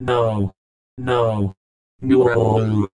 No. No. No.